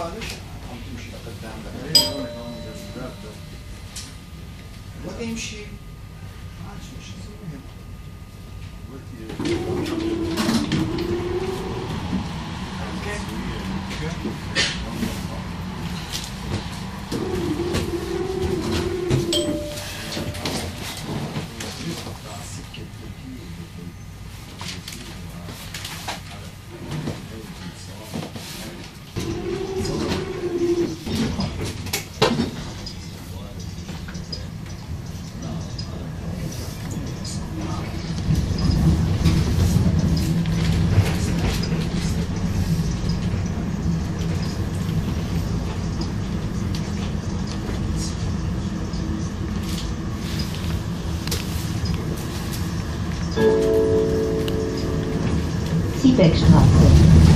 خالص عم تمشي لقدام بدها وتمشي Siebeckstraße.